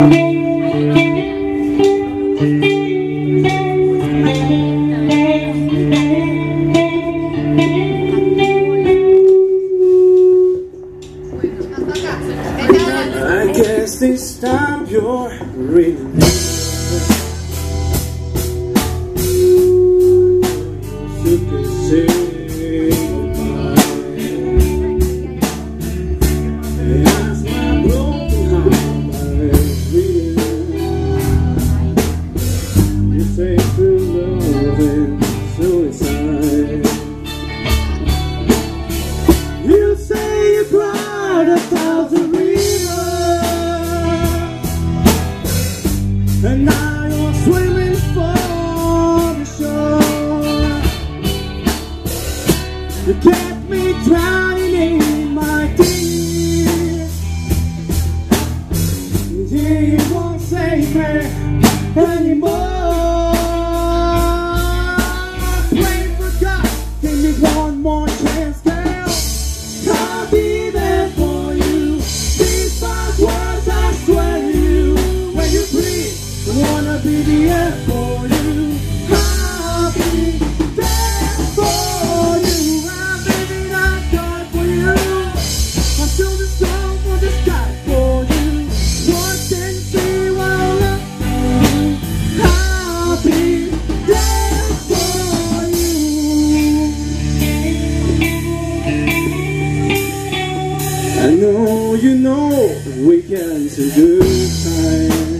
I guess this time you're really anymore. Pray for God, give me one more chance, girl. I'll be there for you. These five words I swear you. When you I wanna be the end for you. you know we can good times.